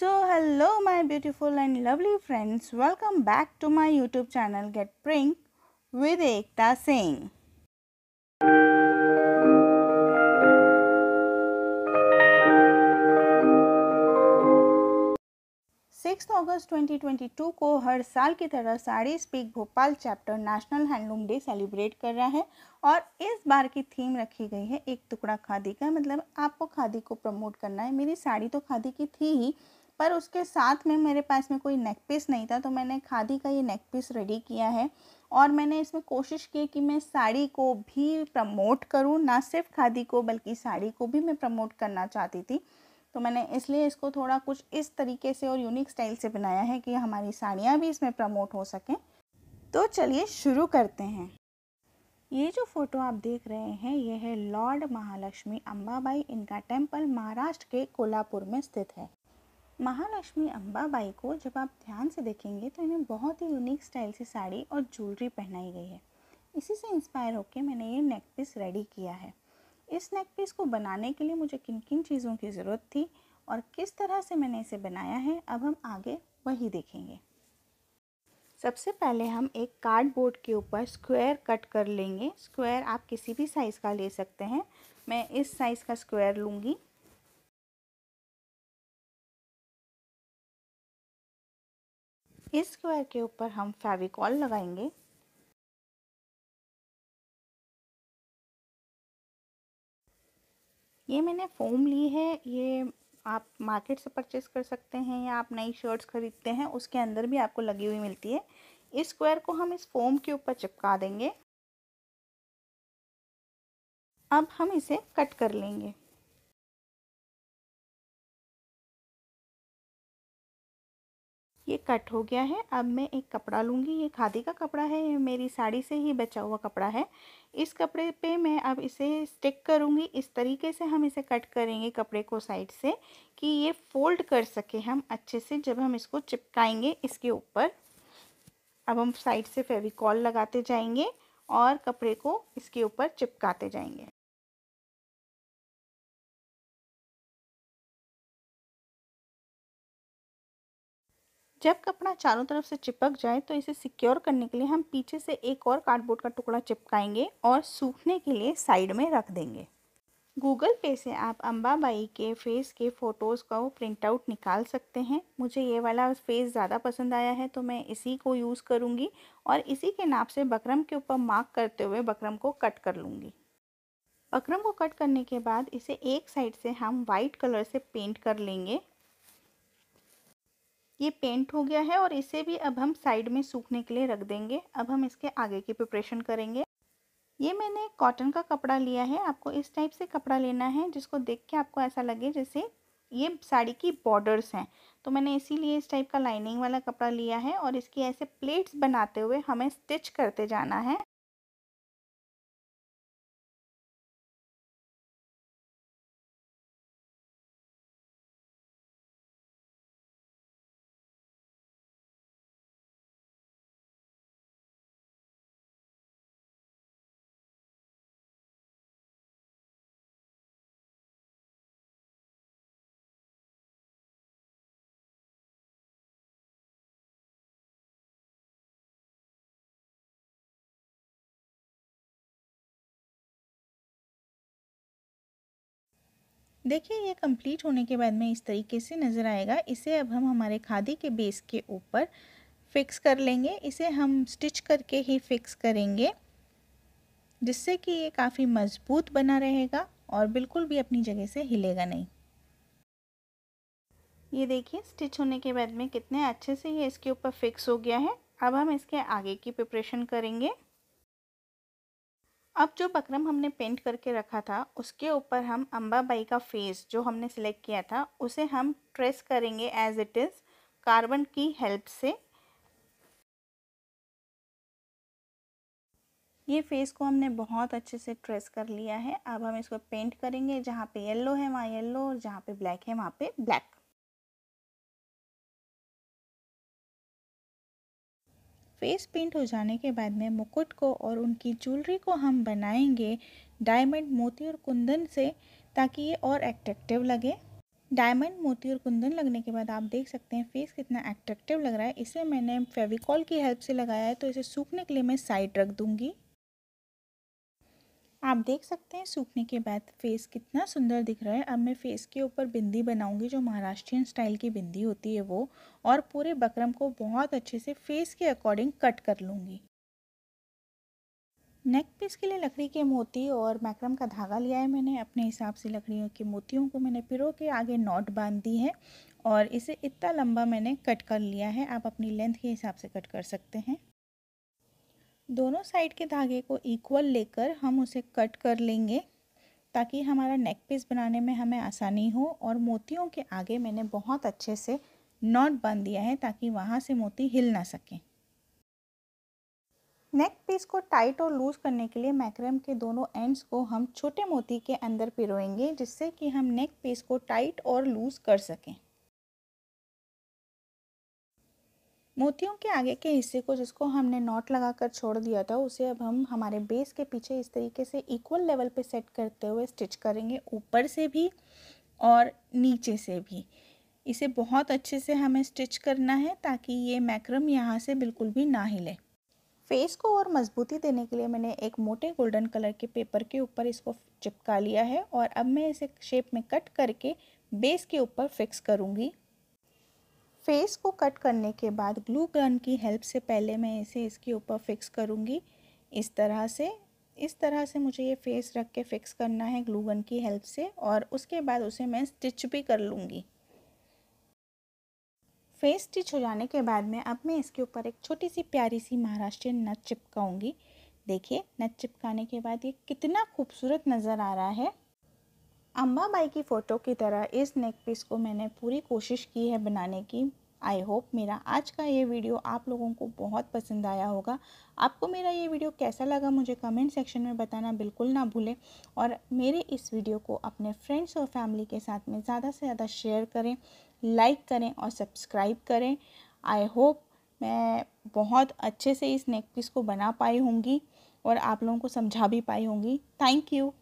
So, hello, my beautiful and lovely friends. Welcome back to my YouTube channel, Get Prink with Ekta Singh. Six अगस्त 2022 को हर साल की तरह sari speak Bhopal chapter national handloom day celebrate कर रहा है और इस बार की थीम रखी गई है एक टुकड़ा खादी का। मतलब आपको खादी को प्रमोट करना है। मेरी साड़ी तो खादी की थी ही पर उसके साथ में मेरे पास में कोई नेक पीस नहीं था तो मैंने खादी का ये नेक पीस रेडी किया है और मैंने इसमें कोशिश की कि मैं साड़ी को भी प्रमोट करूँ, ना सिर्फ़ खादी को बल्कि साड़ी को भी मैं प्रमोट करना चाहती थी। तो मैंने इसलिए इसको थोड़ा कुछ इस तरीके से और यूनिक स्टाइल से बनाया है कि हमारी साड़ियाँ भी इसमें प्रमोट हो सकें। तो चलिए शुरू करते हैं। ये जो फ़ोटो आप देख रहे हैं, ये है लॉर्ड महालक्ष्मी अम्बाबाई इनका टेंपल महाराष्ट्र के कोल्हापुर में स्थित है। महालक्ष्मी अम्बाबाई को जब आप ध्यान से देखेंगे तो इन्हें बहुत ही यूनिक स्टाइल से साड़ी और ज्वेलरी पहनाई गई है। इसी से इंस्पायर होकर मैंने ये नेक पीस रेडी किया है। इस नेक पीस को बनाने के लिए मुझे किन किन चीज़ों की ज़रूरत थी और किस तरह से मैंने इसे बनाया है, अब हम आगे वही देखेंगे। सबसे पहले हम एक कार्डबोर्ड के ऊपर स्क्वायर कट कर लेंगे। स्क्वायर आप किसी भी साइज़ का ले सकते हैं। मैं इस साइज़ का स्क्वायर लूँगी। इस स्क्वायर के ऊपर हम फेविकॉल लगाएँगे। ये मैंने फ़ोम ली है, ये आप मार्केट से परचेस कर सकते हैं या आप नई शर्ट्स ख़रीदते हैं, उसके अंदर भी आपको लगी हुई मिलती है। इस स्क्वायर को हम इस फोम के ऊपर चिपका देंगे। अब हम इसे कट कर लेंगे। ये कट हो गया है। अब मैं एक कपड़ा लूँगी। ये खादी का कपड़ा है। ये मेरी साड़ी से ही बचा हुआ कपड़ा है। इस कपड़े पे मैं अब इसे स्टिक करूँगी। इस तरीके से हम इसे कट करेंगे कपड़े को साइड से कि ये फोल्ड कर सके हम अच्छे से जब हम इसको चिपकाएँगे इसके ऊपर। अब हम साइड से फेविकॉल लगाते जाएँगे और कपड़े को इसके ऊपर चिपकाते जाएँगे। जब कपड़ा चारों तरफ़ से चिपक जाए तो इसे सिक्योर करने के लिए हम पीछे से एक और कार्डबोर्ड का टुकड़ा चिपकाएँगे और सूखने के लिए साइड में रख देंगे। गूगल पे से आप अम्बाबाई के फेस के फ़ोटोज़ का प्रिंट आउट निकाल सकते हैं। मुझे ये वाला फेस ज़्यादा पसंद आया है तो मैं इसी को यूज़ करूँगी और इसी के नाप से बकरम के ऊपर मार्क करते हुए बकरम को कट कर लूँगी। बकरम को कट करने के बाद इसे एक साइड से हम वाइट कलर से पेंट कर लेंगे। ये पेंट हो गया है और इसे भी अब हम साइड में सूखने के लिए रख देंगे। अब हम इसके आगे की प्रिपरेशन करेंगे। ये मैंने कॉटन का कपड़ा लिया है। आपको इस टाइप से कपड़ा लेना है, जिसको देख के आपको ऐसा लगे जैसे ये साड़ी की बॉर्डर्स हैं। तो मैंने इसीलिए इस टाइप का लाइनिंग वाला कपड़ा लिया है और इसकी ऐसे प्लेट्स बनाते हुए हमें स्टिच करते जाना है। देखिए, ये कंप्लीट होने के बाद में इस तरीके से नज़र आएगा। इसे अब हम हमारे खादी के बेस के ऊपर फिक्स कर लेंगे। इसे हम स्टिच करके ही फिक्स करेंगे, जिससे कि ये काफ़ी मज़बूत बना रहेगा और बिल्कुल भी अपनी जगह से हिलेगा नहीं। ये देखिए स्टिच होने के बाद में कितने अच्छे से ये इसके ऊपर फिक्स हो गया है। अब हम इसके आगे की प्रिपरेशन करेंगे। अब जो बकरम हमने पेंट करके रखा था, उसके ऊपर हम अम्बाबाई का फेस जो हमने सिलेक्ट किया था, उसे हम ट्रेस करेंगे एज इट इज़ कार्बन की हेल्प से। ये फेस को हमने बहुत अच्छे से ट्रेस कर लिया है। अब हम इसको पेंट करेंगे, जहाँ पे येलो है, वहाँ येलो और जहाँ पे ब्लैक है, वहाँ पे ब्लैक फेस पेंट हो जाने के बाद में मुकुट को और उनकी ज्वेलरी को हम बनाएँगे डायमंड मोती और कुंदन से, ताकि ये और एट्रैक्टिव लगे। डायमंड मोती और कुंदन लगने के बाद आप देख सकते हैं फेस कितना एट्रैक्टिव लग रहा है। इसे मैंने फेविकॉल की हेल्प से लगाया है तो इसे सूखने के लिए मैं साइड रख दूँगी। आप देख सकते हैं सूखने के बाद फेस कितना सुंदर दिख रहा है। अब मैं फेस के ऊपर बिंदी बनाऊँगी, जो महाराष्ट्रियन स्टाइल की बिंदी होती है वो, और पूरे बकरम को बहुत अच्छे से फेस के अकॉर्डिंग कट कर लूँगी। नेक पीस के लिए लकड़ी के मोती और मैक्रम का धागा लिया है मैंने। अपने हिसाब से लकड़ियों के मोतियों को मैंने पिरो के आगे नॉट बाँध दी है, और इसे इतना लंबा मैंने कट कर लिया है। आप अपनी लेंथ के हिसाब से कट कर सकते हैं। दोनों साइड के धागे को इक्वल लेकर हम उसे कट कर लेंगे, ताकि हमारा नेक पीस बनाने में हमें आसानी हो और मोतियों के आगे मैंने बहुत अच्छे से नॉट बाँध दिया है ताकि वहाँ से मोती हिल ना सकें। नेक पीस को टाइट और लूज़ करने के लिए मैक्रम के दोनों एंड्स को हम छोटे मोती के अंदर पिरोएँगे, जिससे कि हम नेक पीस को टाइट और लूज़ कर सकें। मोतियों के आगे के हिस्से को जिसको हमने नॉट लगाकर छोड़ दिया था, उसे अब हम हमारे बेस के पीछे इस तरीके से इक्वल लेवल पे सेट करते हुए स्टिच करेंगे, ऊपर से भी और नीचे से भी। इसे बहुत अच्छे से हमें स्टिच करना है ताकि ये मैक्रम यहाँ से बिल्कुल भी ना हिले। फेस को और मजबूती देने के लिए मैंने एक मोटे गोल्डन कलर के पेपर के ऊपर इसको चिपका लिया है और अब मैं इसे शेप में कट करके बेस के ऊपर फिक्स करूँगी। फेस को कट करने के बाद ग्लू गन की हेल्प से पहले मैं इसे इसके ऊपर फिक्स करूँगी। इस तरह से, इस तरह से मुझे ये फेस रख के फिक्स करना है ग्लू गन की हेल्प से और उसके बाद उसे मैं स्टिच भी कर लूँगी। फेस स्टिच हो जाने के बाद में अब मैं इसके ऊपर एक छोटी सी प्यारी सी महाराष्ट्रियन नथ चिपकाऊँगी। देखिए, नथ चिपकाने के बाद ये कितना खूबसूरत नज़र आ रहा है। अम्बाबाई की फ़ोटो की तरह इस नेक पीस को मैंने पूरी कोशिश की है बनाने की। आई होप मेरा आज का ये वीडियो आप लोगों को बहुत पसंद आया होगा। आपको मेरा ये वीडियो कैसा लगा मुझे कमेंट सेक्शन में बताना बिल्कुल ना भूलें और मेरे इस वीडियो को अपने फ्रेंड्स और फैमिली के साथ में ज़्यादा से ज़्यादा शेयर करें, लाइक करें और सब्सक्राइब करें। आई होप मैं बहुत अच्छे से इस नेक पीस को बना पाई होंगी और आप लोगों को समझा भी पाई होंगी। Thank you